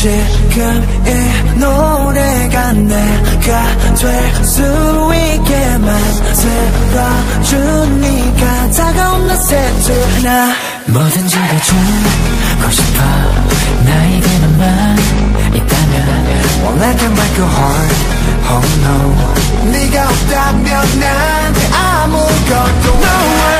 지금 이 노래가 내가 될 수 있게 만들어준 네가 다가온 나 세트 나 뭐든지 해주고 싶어. 나에게 너만 있다면 Won't let them break your heart. Oh no. 네가 없다면 난 아무것도. No words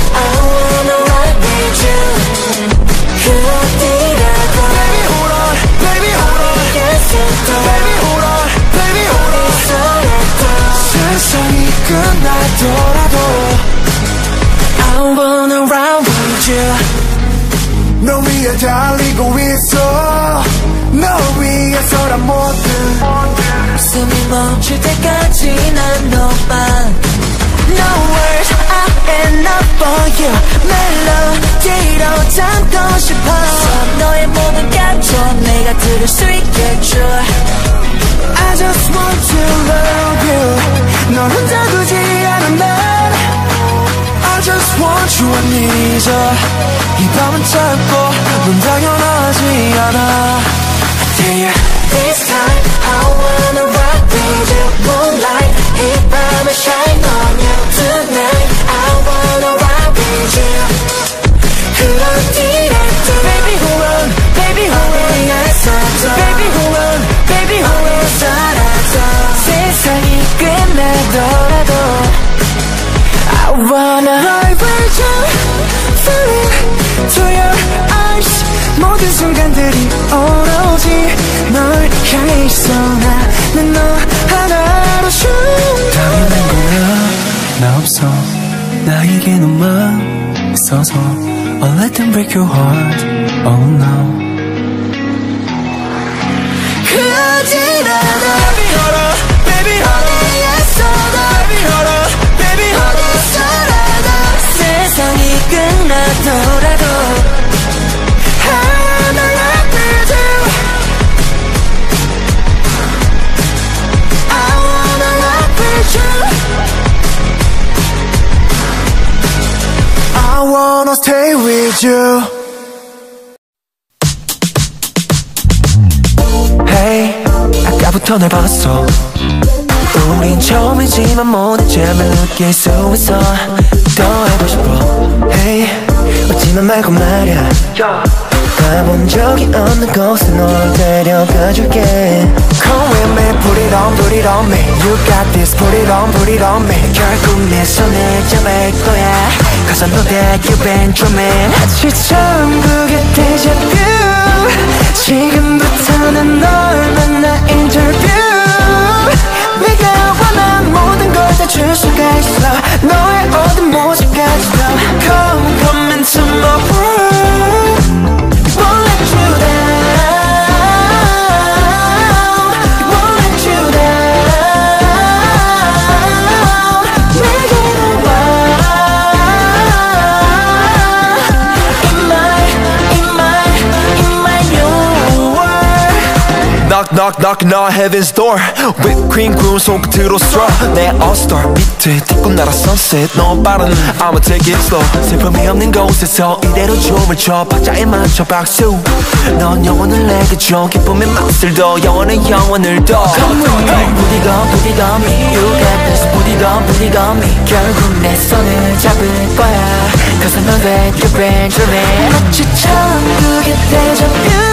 끝나더라도 I wanna rock with you. 너 위에 달리고 있어. 너 위에서란 모든 숨이 멈출 때까지 난 너만. No words I am not for you. 멜로디로 담고 싶어. 너의 모든 감정 내가 들을 수 있게 해줘 I just want to love you 널 혼자 두지 않아 난 I just want you I need you 이 밤은 짧고 넌 당연하지 않아 I wanna lie with you Falling to your arms 모든 순간들이 오로지 널 향해 있어 나는 너 하나로 춤 당연한 거야 나 없어 나에게 너만 있어서 I'll let them break your heart Oh no you. Hey 아까부터 널 봤어. 우린 처음이지만 모든 점을 느낄 수 있어. 더 알고 싶어. Hey 웃지만 말고 말야 가본 적이 없는 곳에 널 데려가줄게 Come with me, put it on, put it on me You got this, put it on, put it on me 결국 내 손을 잡을 거야 been dreaming 마치 처음 그게 데자뷰 지금부터는 널 만나 인터뷰 네가 원한 모든 걸 다 줄 수가 있어 너의 모든 모습까지도 Come, come into my world Knock knock knock 나 heaven's door Whipped cream 구운 손끝으로 straw 내 all star 밑에 뒤꿈 날아 sunset 너무 빠른 I'ma take it slow 슬픔이 없는 곳에서 이대로 춤을 춰 박자에 맞춰 박수 넌 영혼을 내게 줘 기쁨의 맛을 더 영원의 영혼을 더 Come with me it on me You got this it on me 결국 내 손을 잡을 거야 Cause I know that you've been dreaming 마치 처음 그게 데자뷰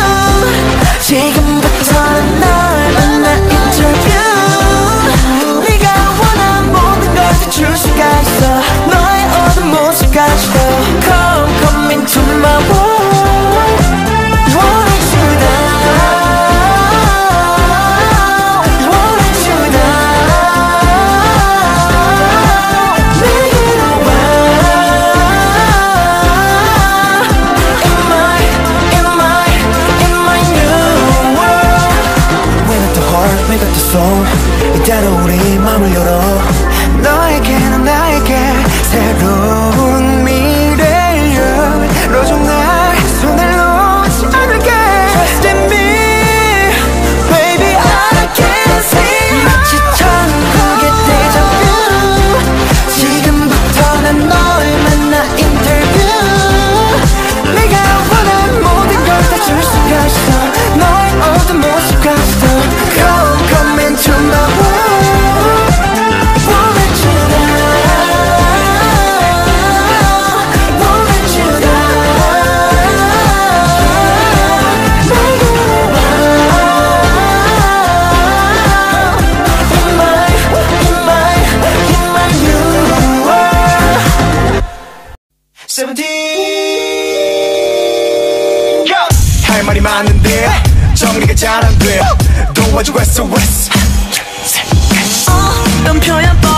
지금부터는 널 만나 인터뷰. 네가 원한 모든 걸다줄 수가 있어. 너의 어두운 모습까지도 Come, come into my world 할 말이 많은데 정리가 잘 안 돼. 도와줘 SOS 어, 넌 표현 뻔.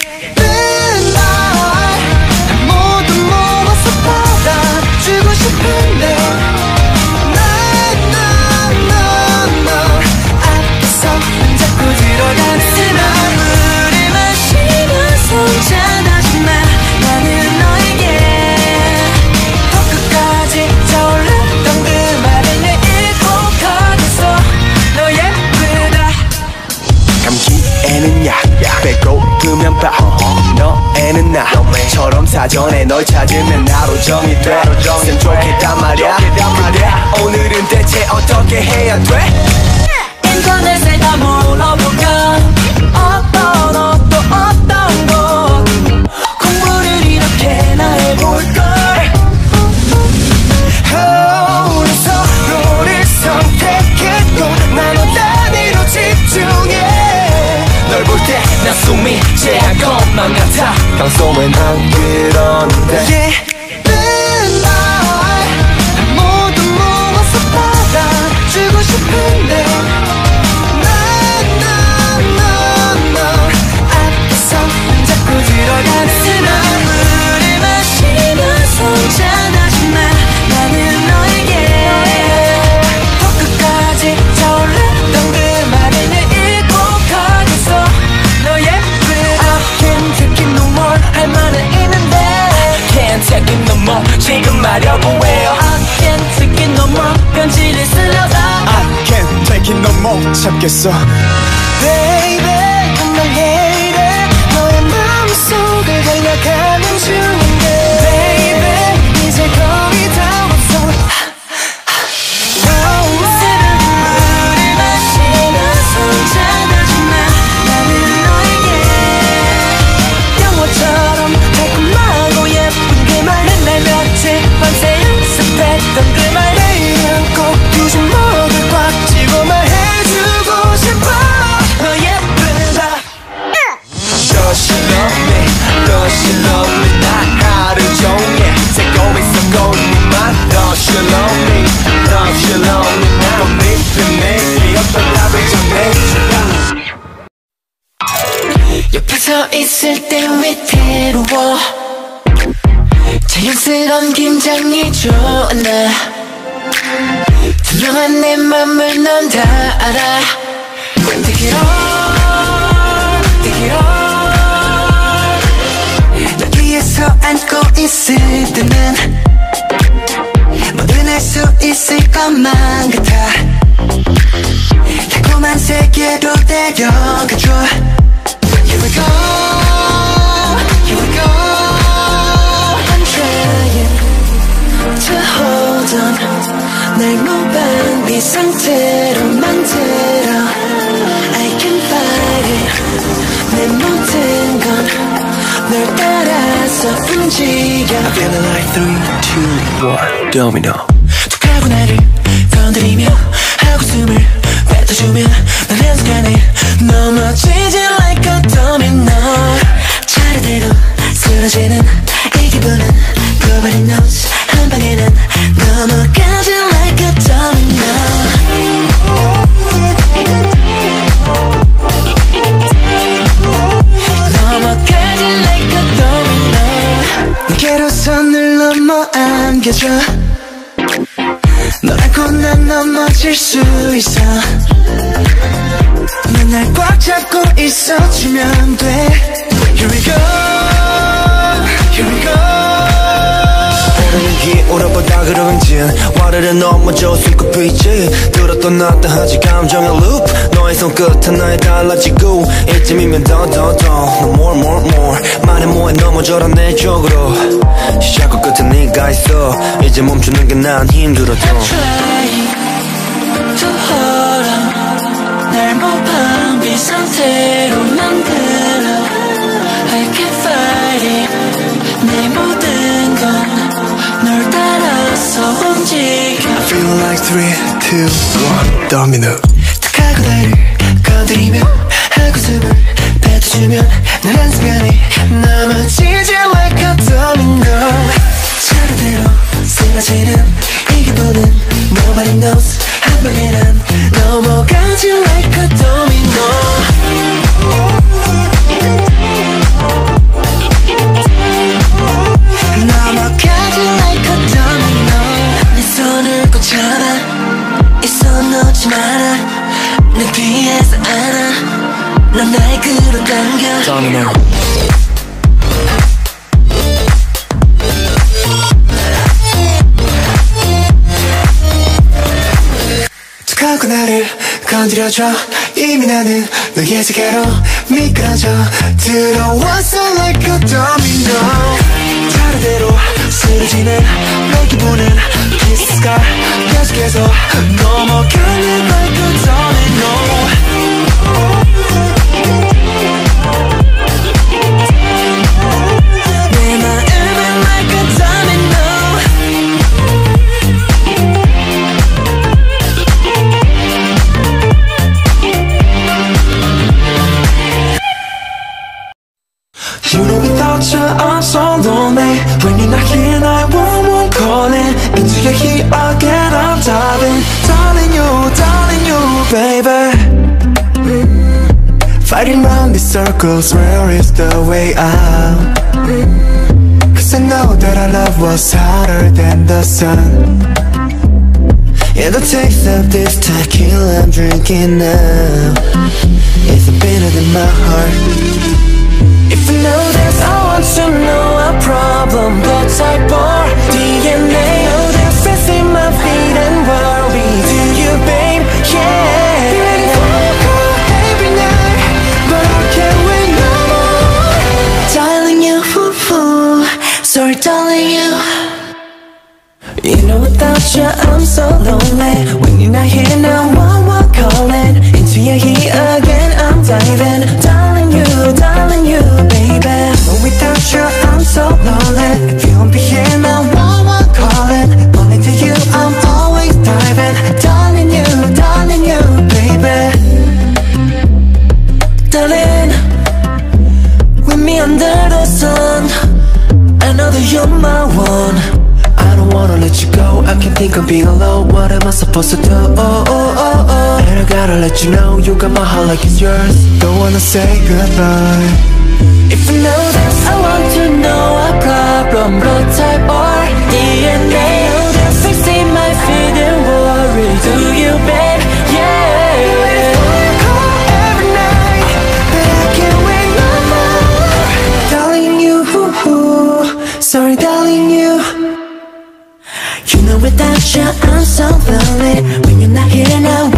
방송엔 안 그러는데 yeah. 하려고 해요 I can't take it no more 편지를 쓰려다 I can't take it no more 참겠어 있을 때 위태로워. 자연스런 긴장이 좋아 투명한 내 맘을 넌 다 알아. Take it on, take it on 너 위에서 안고 있을 때는 뭐든 할 수 있을 것만 같아. 달콤한 세계로 데려가줘. Here we go. 서 움직여 I'm feeling like 3, 2, 1 Domino 툭하고 나를 건드리며 하고 숨을 뱉어주면 난 한순간에 넘어지지 like a domino 차례대로 쓰러지는 안겨줘 너라고 난 넘어질 수 있어. 넌날꽉 잡고 있어주면 돼 그러근진 와르르 넘어져 손꼽히지. 들었던 놨다 하지 감정의 loop. 너의 손끝 하나에 달라지고 이쯤이면 더더더. No more more more. 말해 뭐해 넘어져라 내 쪽으로. 시작과 끝에 네가 있어. 이제 멈추는 게 난 힘들어도. Try to hold on. 날 무방비 상태로 like 3, 2, 1 Domino. 탁하고 나를 건드리며 하고 숨을 뱉어주면 난 한순간에 넘어지지 like a domino. 차례대로 쓰러지는 이 기분은 Nobody knows. 한 방에 난 넘어가지 like a domino 건드려줘. 이미 나는 너의 세계로 미끄러져. 들어왔어 like a domino. 차례대로 쓰러지는 내 기분은 sky 계속해서 넘어가는 like a domino you I'm so lonely. When you're not here 911 calling. Into your heat again I'm diving. Darling you, darling you, baby. Fighting round these circles Where is the way out? Cause I know that our love was hotter than the sun. Yeah, the taste of this tequila I'm drinking now It's bitter than my heart. If you know this, I to know our problem. Blood type or DNA Oh, there's stress in my feet and worry Do you, babe? Yeah. Be ready for a call every night But I can't wait no more? Darling you, ooh, ooh. sorry darling you. You know without you I'm so lonely. When you're not here now, one one calling? Into your heat again, I'm diving. Darling you, darling you, Without you, I'm so lonely. If you won't be here now, one one calling. Only to you, I'm always diving. Darling you, darling you, baby. Darling With me under the sun. I know that you're my one. I don't wanna let you go. I can't think of being alone. What am I supposed to do? Oh, oh, oh, oh. And I gotta let you know You got my heart like it's yours. Don't wanna say goodbye If you know this, I want to know a problem. Blood type or DNA my and worry. Do you, babe? Sorry darling you. You know without you I'm so lonely. When you're not here now,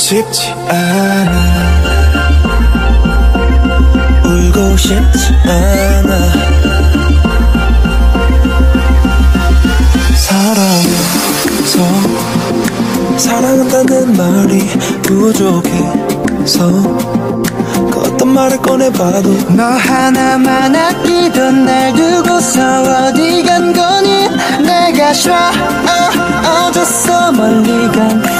싶지 않아. 울고 싶지 않아. 사랑해서. 사랑한다는 말이 부족해서. 그 어떤 말을 꺼내봐도 너 하나만 아끼던 날 두고서 어디 간 거니? 내가 쉬어 어졌어 멀리 간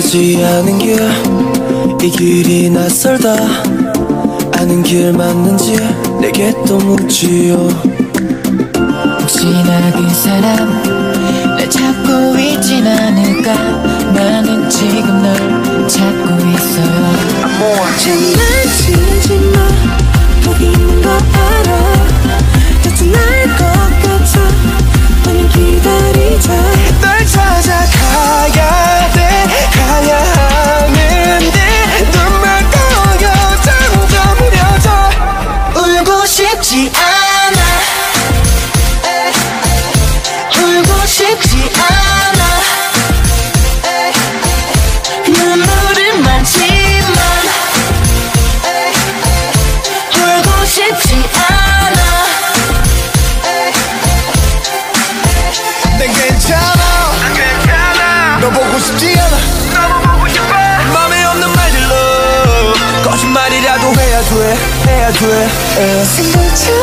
멀지 않은 길 이 길이 낯설다. 아는 길 맞는지 내게 또 묻지요. 혹시나 그 사람 날 찾고 있진 않을까? 나는 지금 널 찾고 있어요. 장난치지 마. 보이는 거 알아. 같은 날것 같아 너는 기다리자. 널 찾아. cliff is.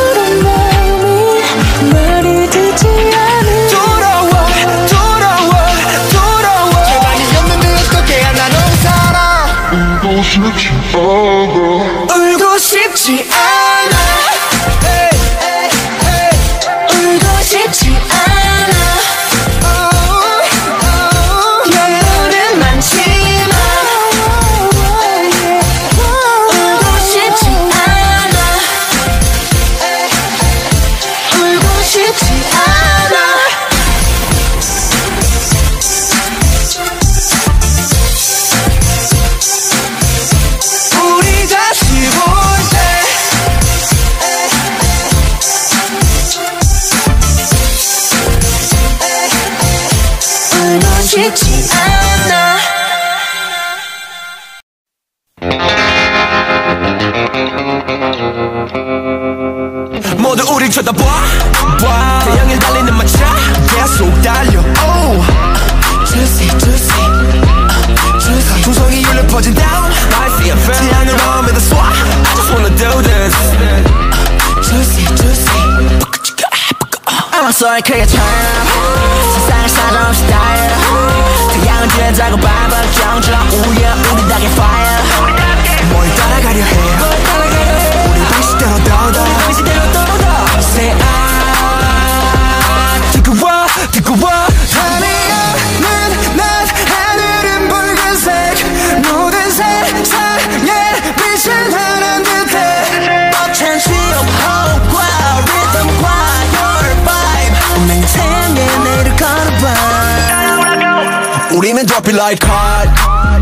and drop it like hot,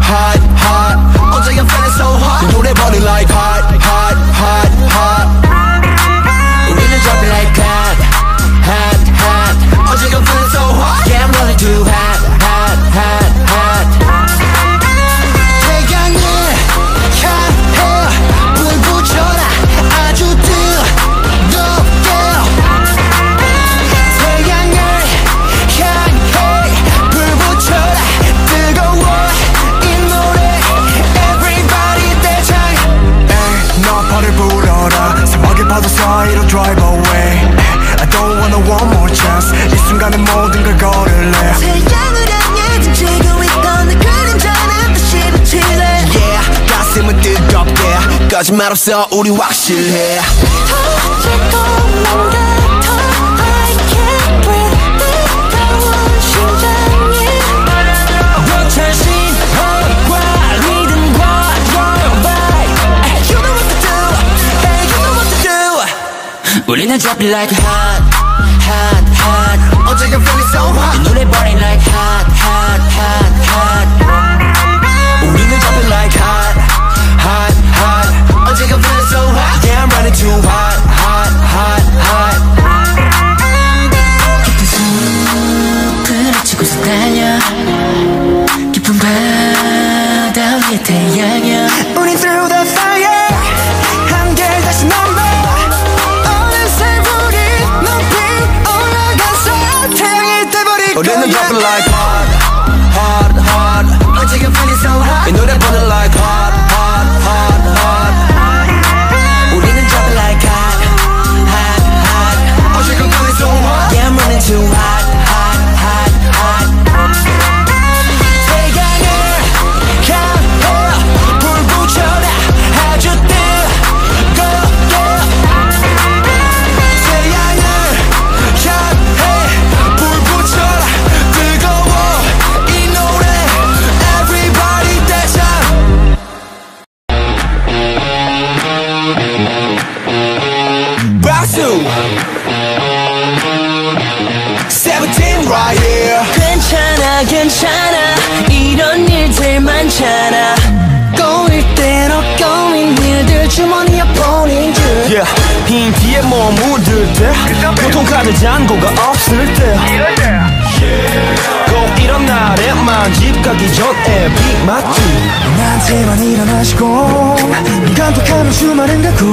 hot, hot. I'm feeling so hot. 이 that body like hot, hot, hot, hot. 우리는 drop it like hot, hot, hot. I'm feeling so hot. Yeah, I'm running too hot. drive away. I don't wanna one more chance. 이 순간에 모든 걸 걸을래. 태양을 향해 등지고 있던 그 내 그림자는 다시 비칠래. Yeah 가슴은 뜨겁게. 거짓말 없어 우리 확실해. 우리는 drop it like hot hot hot 어제가 feeling so hot 노래 burning like hot hot hot hot 우리는 drop it like hot hot hot 어제가 feeling so hot Yeah I'm running too hot hot hot hot 숲을 헤치고서 달 Dropping like yeah. 흰 뒤에 뭐 묻을 때? 교통카드 잔고가 없을 때. 꼭 이런 날에만 집 가기 전에 빅 맞지. 나한테만 일어나시고 깜빡하면 주말은 가고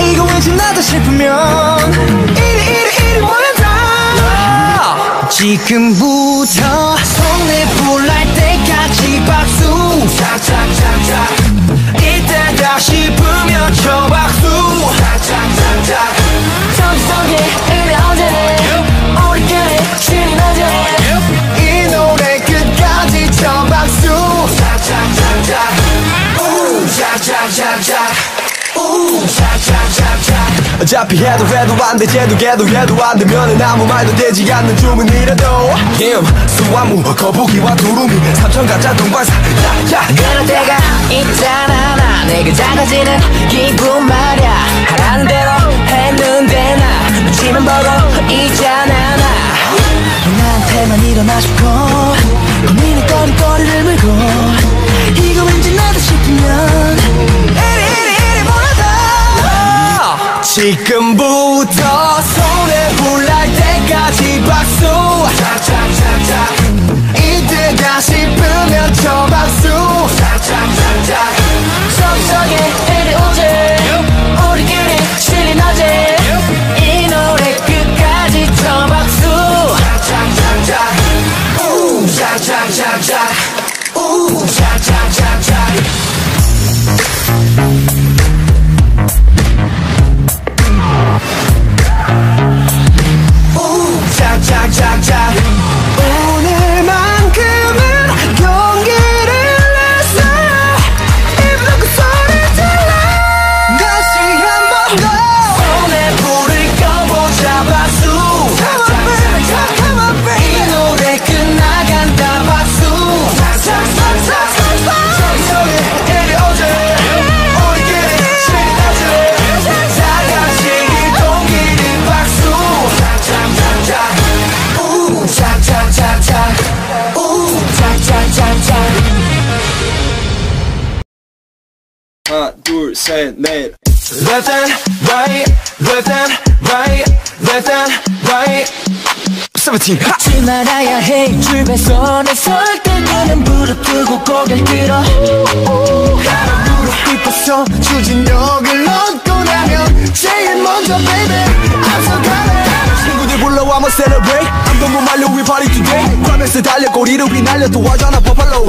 이거 왠지 나다 싶으면 이리 이리 이리 모여라 지금부터 손에 불날 때까지 박수. 착착착착 이때 다 싶으면 쳐 박수. 정성에 이래 언제네 우리끼리 신이 나잖아 이 노래 끝까지 쳐 박수. 착착착착 우 착착착착 어차피 해도 해도 안 돼, 쟤도 걔도 해도 안 되면은 아무 말도 되지 않는 주문이라도. 김, 수화무, 거북이와 두루미 삼천 가짜 동반사. 야야. 그럴 때가 있잖아 나 내가 작아지는 기분 말야. 하라는 대로 했는데 나 눈치만 보고 있잖아 나. 나한테만 일어나 싶고 고민의 거리거리를 물고 이거 왠지 나다 싶으면. 이리 이리 이리 몰아다 지금부터 손에 불날 때까지 박수. 이때다 싶으면 쳐 박수. 착착착착 정성에 셋 넷 Left and right left and right left and right. 17 하! 잊지 말아야 해. 줄배선에 설 때는 무릎 꿇고 고개를 들어. 무릎 꿇고서 추진력을 얻고 나면 제일 먼저 baby 앞서가네. 친구들 불러 I'ma celebrate. I'm the 말려 we party today. 과메스 달려 꼬리를 휘날려 도와줘 나 버팔로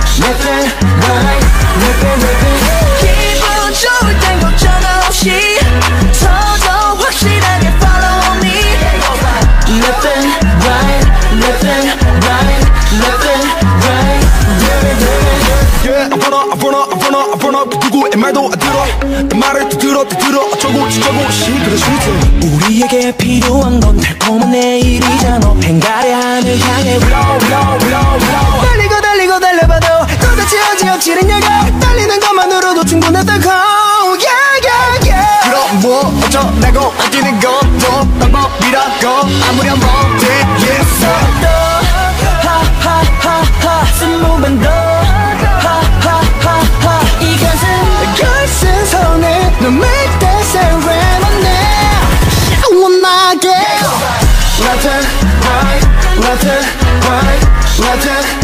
Living right, living, living 기분 좋을 땐 걱정 없이 서로 확실하게 follow me Living right, living right, living right Yeah, I wanna, I wanna, I wanna, I wanna 누구의 말도 안 들어 내 말을 두드러 두드러 어쩌고 저쩌고 시그널 슈트 우리에게 필요한 건 달콤한 내일이잖아 행가리 하늘 향해 blow blow blow blow 달리고 달리고 달려봐도 어찌 어찌랬냐고 달리는 것만으로도 충분하다고. Yeah yeah yeah. 그럼 뭐 어쩌라고 아끼는 것도 방법이라고 아무렴 뭐든 yes 하하하하 스무번 더 하하하하 이것은 결승 선에 너 make that sound 시원하게 Left and right Left and right Left and right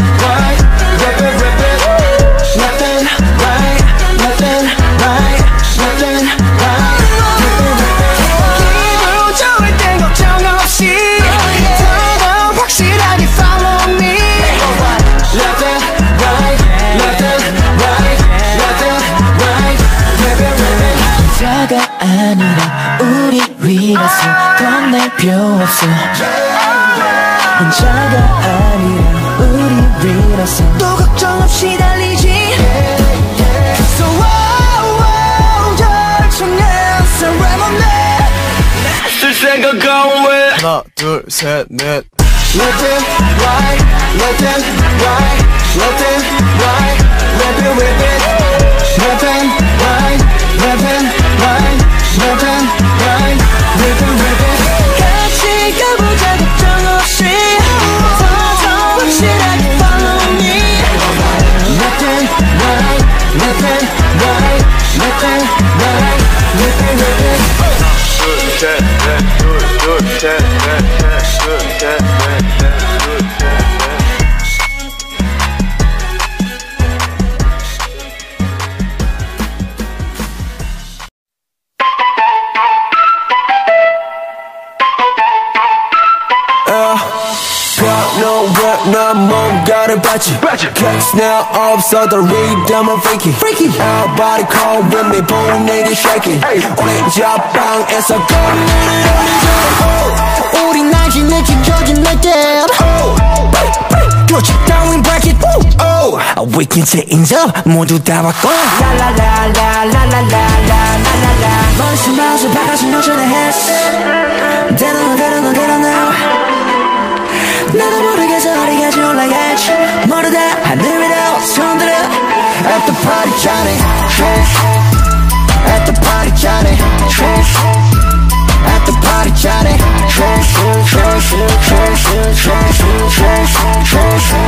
겁낼 필요 없어 혼자가 아니라 우리 위라서 또 걱정 없이 달리지 So wow wow 열정에 사람 없네 쓸 생각 왜 하나 둘셋넷 Left and right Left and right Left and right Rap it rap 봤지 Cause now 없어도 리듬은 freaky Everybody call with me 보내기 shaky 오렌지 앞방에서 건물을 올리자 우린 알지 느낀 젖은 느낌 Gucci down break it. Oh. We can change up 모두 다 바꿔 라라라라라라라라라라 멀시 마시 바깥이 노션의 했어 대단하 대단하 대단하 나도 모르게 저리까지 올라가지 모르다 shawty At the party, shawty At the party, shawty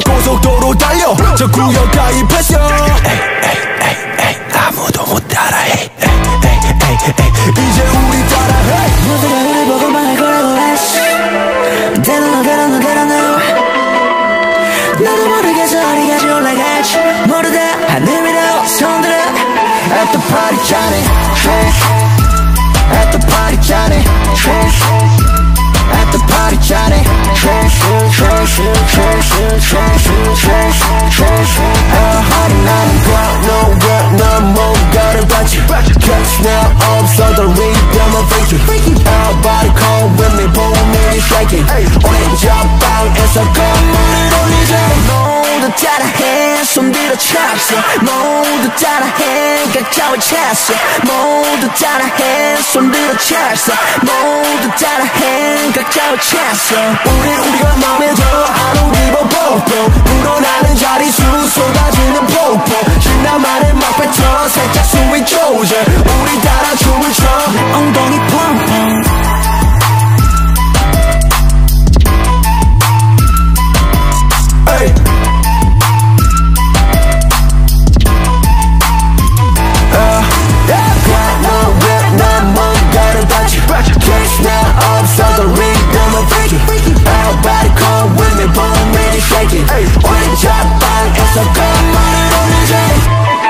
고속도로 달려. 저 구역 가입했어 아무도 못 따라해. 이제 우리 따라해 모두가 우리 말 the ring, down my freaking Everybody call with me, boom, man, it's shaking On that job, out, it's a gun, money, don't 모두 따라해. 손들어 찼어 모두 따라해. 각자의 찼어 모두 따라해. 손들어 찼어 모두 따라해. 각자의 찼어 우리 우리가 맘에 들어. I don't give 불어나는 자리수 쏟아지는 폭포. 신나만의 막 뱉어. 살짝 숨이 조절 우리 따라 춤을 춰. 엉덩이 펑펑. Hey! The a ring, dumb and freaky Everybody come with me, boom, man, shake it. Quick drop on, it's a good money on the jelly